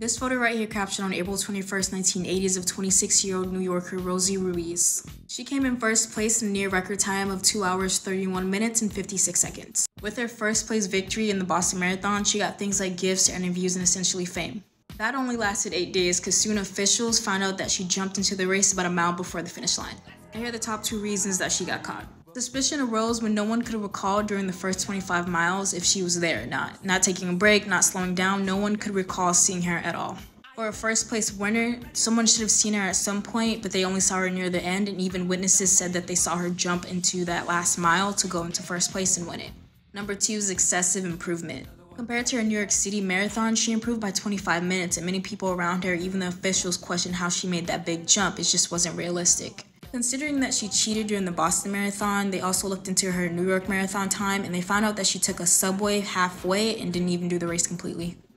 This photo right here captioned on April 21st, 1980 is of 26-year-old New Yorker Rosie Ruiz. She came in first place in a near record time of 2 hours 31 minutes and 56 seconds. With her first place victory in the Boston Marathon, she got things like gifts, interviews, and essentially fame. That only lasted 8 days because soon officials found out that she jumped into the race about a mile before the finish line. And here are the top two reasons that she got caught. Suspicion arose when no one could recall during the first 25 miles if she was there or not. Not taking a break, not slowing down, no one could recall seeing her at all. For a first place winner, someone should have seen her at some point, but they only saw her near the end, and even witnesses said that they saw her jump into that last mile to go into first place and win it. Number two is excessive improvement. Compared to her New York City marathon, she improved by 25 minutes, and many people around her, even the officials, questioned how she made that big jump. It just wasn't realistic. Considering that she cheated during the Boston Marathon, they also looked into her New York Marathon time and they found out that she took a subway halfway and didn't even do the race completely.